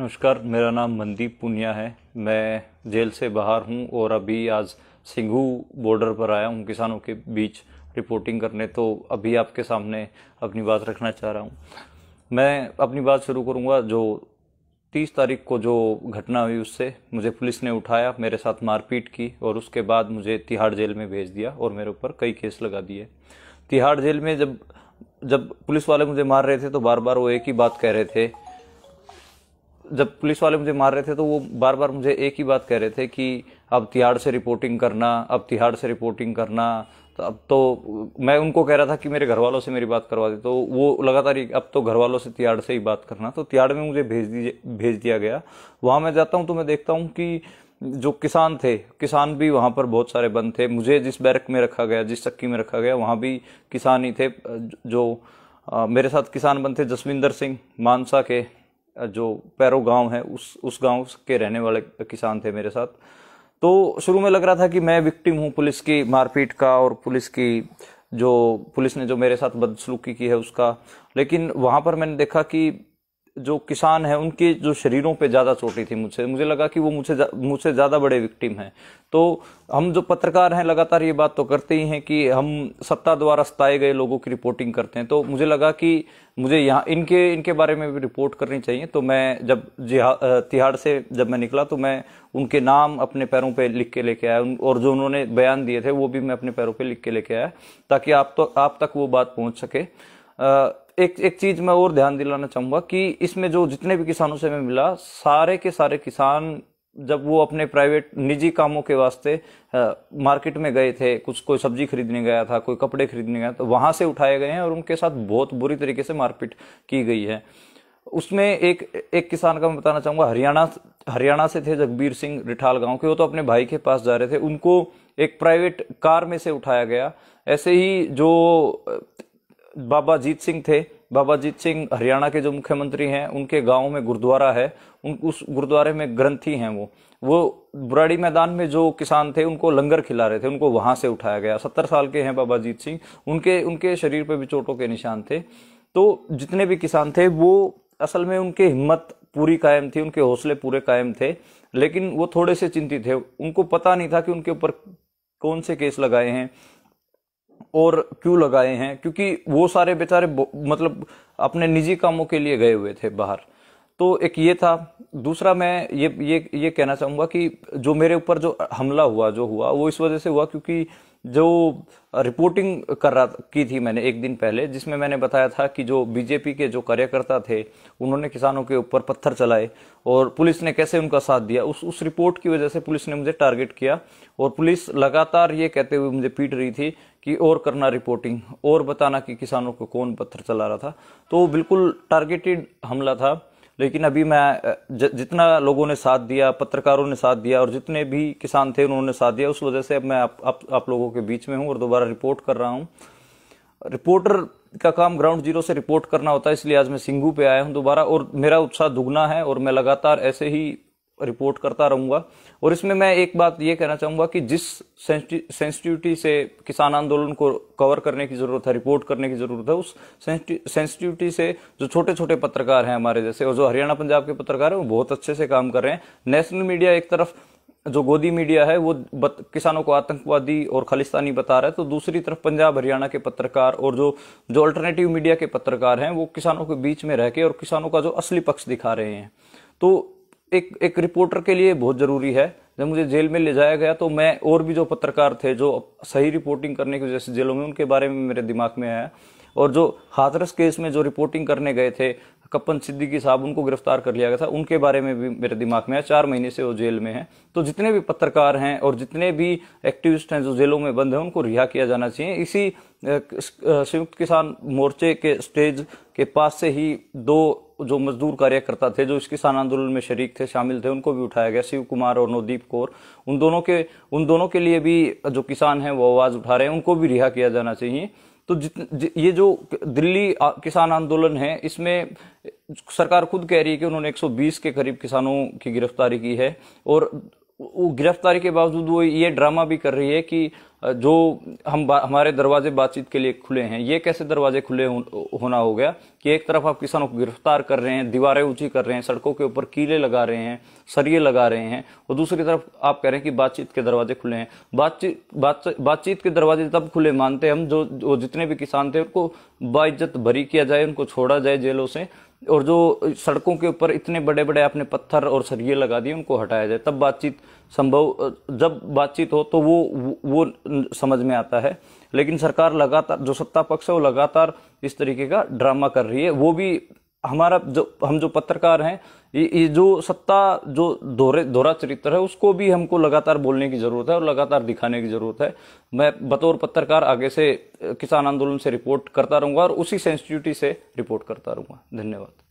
नमस्कार, मेरा नाम मनदीप पुनिया है। मैं जेल से बाहर हूँ और अभी आज सिंघू बॉर्डर पर आया हूँ किसानों के बीच रिपोर्टिंग करने। तो अभी आपके सामने अपनी बात रखना चाह रहा हूँ। मैं अपनी बात शुरू करूँगा जो तीस तारीख को जो घटना हुई उससे। मुझे पुलिस ने उठाया, मेरे साथ मारपीट की और उसके बाद मुझे तिहाड़ जेल में भेज दिया और मेरे ऊपर कई केस लगा दिए। तिहाड़ जेल में जब जब पुलिस वाले मुझे मार रहे थे तो बार बार वो एक ही बात कह रहे थे जब पुलिस वाले मुझे मार रहे थे तो वो बार बार मुझे एक ही बात कह रहे थे कि अब तिहाड़ से रिपोर्टिंग करना, अब तिहाड़ से रिपोर्टिंग करना। तो अब तो मैं उनको कह रहा था कि मेरे घर वालों से मेरी बात करवा दे। तो वो लगातार अब तो घर वालों से तिहाड़ से ही बात करना। तो तिहाड़ में मुझे भेज दीजिए, भेज दिया गया। वहाँ मैं जाता हूँ तो मैं देखता हूँ कि जो किसान थे, किसान भी वहाँ पर बहुत सारे बंद थे। मुझे जिस बैरक में रखा गया, जिस चक्की में रखा गया, वहाँ भी किसान ही थे। जो मेरे साथ किसान बंद थे जसविंदर सिंह मानसा के। जो पैरो गाँव है, उस उस गाँव के रहने वाले किसान थे मेरे साथ। तो शुरू में लग रहा था कि मैं विक्टिम हूँ पुलिस की मारपीट का और पुलिस की जो, पुलिस ने जो मेरे साथ बदसलूकी की है उसका। लेकिन वहाँ पर मैंने देखा कि जो किसान है, उनके जो शरीरों पे ज़्यादा चोटी थी मुझसे। मुझे लगा कि वो मुझसे मुझसे ज़्यादा बड़े विक्टिम हैं। तो हम जो पत्रकार हैं, लगातार ये बात तो करते ही हैं कि हम सत्ता द्वारा सताए गए लोगों की रिपोर्टिंग करते हैं। तो मुझे लगा कि मुझे यहाँ, इनके इनके बारे में भी रिपोर्ट करनी चाहिए। तो मैं जब तिहाड़ से जब मैं निकला तो मैं उनके नाम अपने पैरों पे लिख के लेके आया। और जो उन्होंने बयान दिए थे, वो भी मैं अपने पैरों पे लिख के लेके आया, ताकि आप तो आप तक वो बात पहुँच सके। एक एक चीज़ मैं और ध्यान दिलाना चाहूँगा कि इसमें जो जितने भी किसानों से मैं मिला सारे के सारे किसान जब वो अपने प्राइवेट निजी कामों के वास्ते आ, मार्केट में गए थे कुछ कोई सब्ज़ी खरीदने गया था कोई कपड़े खरीदने गया तो वहाँ से उठाए गए हैं और उनके साथ बहुत बुरी तरीके से मारपीट की गई है। उसमें एक एक किसान का मैं बताना चाहूँगा हरियाणा हरियाणा से थे जगबीर सिंह रिठाल गाँव के वो तो अपने भाई के पास जा रहे थे। उनको एक प्राइवेट कार में से उठाया गया। ऐसे ही जो बाबा जीत सिंह थे। बाबा जीत सिंह हरियाणा के जो मुख्यमंत्री हैं, उनके गाँव में गुरुद्वारा है। उन, उस गुरुद्वारे में ग्रंथी हैं वो। वो बुराड़ी मैदान में जो किसान थे, उनको लंगर खिला रहे थे। उनको वहाँ से उठाया गया। सत्तर साल के हैं बाबा जीत सिंह। उनके उनके शरीर पे भी चोटों के निशान थे। तो जितने भी किसान थे, वो असल में उनके हिम्मत पूरी कायम थी, उनके हौसले पूरे कायम थे। लेकिन वो थोड़े से चिंतित थे। उनको पता नहीं था कि उनके ऊपर कौन से केस लगाए हैं। और क्यों लगाए हैं? क्योंकि वो सारे बेचारे मतलब अपने निजी कामों के लिए गए हुए थे बाहर। तो एक ये था। दूसरा मैं ये ये ये कहना चाहूँगा कि जो मेरे ऊपर जो हमला हुआ, जो हुआ, वो इस वजह से हुआ क्योंकि जो रिपोर्टिंग कर रहा, की थी मैंने एक दिन पहले, जिसमें मैंने बताया था कि जो बीजेपी के जो कार्यकर्ता थे, उन्होंने किसानों के ऊपर पत्थर चलाए और पुलिस ने कैसे उनका साथ दिया। उस उस रिपोर्ट की वजह से पुलिस ने मुझे टारगेट किया और पुलिस लगातार ये कहते हुए मुझे पीट रही थी कि और करना रिपोर्टिंग, और बताना कि किसानों को कौन पत्थर चला रहा था। तो बिल्कुल टारगेटेड हमला था। लेकिन अभी मैं ज, जितना लोगों ने साथ दिया पत्रकारों ने साथ दिया और जितने भी किसान थे उन्होंने साथ दिया उस वजह से अब मैं आप, आप, आप लोगों के बीच में हूँ और दोबारा रिपोर्ट कर रहा हूँ। रिपोर्टर का काम ग्राउंड ज़ीरो से रिपोर्ट करना होता है इसलिए आज मैं सिंगू पे आया हूँ दोबारा और मेरा उत्साह दुगना है और मैं लगातार ऐसे ही रिपोर्ट करता रहूँगा। और इसमें मैं एक बात ये कहना चाहूँगा कि जिस सेंसिटिविटी से किसान आंदोलन को कवर करने की ज़रूरत है रिपोर्ट करने की ज़रूरत है उस सेंसिटिविटी से जो छोटे छोटे पत्रकार हैं हमारे जैसे और जो हरियाणा पंजाब के पत्रकार हैं वो बहुत अच्छे से काम कर रहे हैं। नेशनल मीडिया एक तरफ़ जो गोदी मीडिया है वो बत, किसानों को आतंकवादी और खालिस्तानी बता रहा है तो दूसरी तरफ़ पंजाब हरियाणा के पत्रकार और जो जो अल्टरनेटिव मीडिया के पत्रकार हैं वो किसानों के बीच में रह के और किसानों का जो असली पक्ष दिखा रहे हैं। तो एक एक रिपोर्टर के लिए बहुत ज़रूरी है। जब मुझे जेल में ले जाया गया तो मैं और भी जो पत्रकार थे, जो सही रिपोर्टिंग करने की वजह से जेलों में, उनके बारे में मेरे दिमाग में आया। और जो हाथरस केस में जो रिपोर्टिंग करने गए थे कप्पन सिद्दीकी साहब उनको गिरफ़्तार कर लिया गया था। उनके बारे में भी मेरे दिमाग में है। चार महीने से वो जेल में है। तो जितने भी पत्रकार हैं और जितने भी एक्टिविस्ट हैं जो जेलों में बंद हैं, उनको रिहा किया जाना चाहिए। इसी संयुक्त किसान मोर्चे के स्टेज के पास से ही दो जो मजदूर कार्यकर्ता थे, जो इस किसान आंदोलन में शरीक थे, शामिल थे, उनको भी उठाया गया। शिव कुमार और नवदीप कौर। उन दोनों के, उन दोनों के लिए भी जो किसान हैं, वो आवाज़ उठा रहे हैं। उनको भी रिहा किया जाना चाहिए। तो जित ये जो दिल्ली किसान आंदोलन है, इसमें सरकार खुद कह रही है कि उन्होंने 120 के करीब किसानों की गिरफ्तारी की है, और वो गिरफ्तारी के बावजूद वो ये ड्रामा भी कर रही है कि जो हम हमारे दरवाजे बातचीत के लिए खुले हैं ये कैसे दरवाजे खुले हो, होना हो गया कि एक तरफ़ आप किसानों को गिरफ़्तार कर रहे हैं दीवारें ऊँची कर रहे हैं सड़कों के ऊपर कीले लगा रहे हैं सरिये लगा रहे हैं और दूसरी तरफ़ आप कह रहे हैं कि बातचीत के दरवाजे खुले हैं। बातचीत बात, बातचीत के दरवाजे तब खुले मानते हम जो, जो जितने भी किसान थे उनको बाइज्जत भरी किया जाए उनको छोड़ा जाए जेलों से और जो सड़कों के ऊपर इतने बड़े बड़े आपने पत्थर और सरिये लगा दिए उनको हटाया जाए तब बातचीत संभव जब बातचीत हो तो वो वो समझ में आता है। लेकिन सरकार लगातार, जो सत्ता पक्ष है, वो लगातार इस तरीके का ड्रामा कर रही है। वो भी हमारा जो, हम जो पत्रकार हैं, ये जो सत्ता, जो दोहरे, दोहरा चरित्र है, उसको भी हमको लगातार बोलने की ज़रूरत है और लगातार दिखाने की ज़रूरत है। मैं बतौर पत्रकार आगे से किसान आंदोलन से रिपोर्ट करता रहूँगा और उसी सेंसिटिविटी से रिपोर्ट करता रहूँगा। धन्यवाद।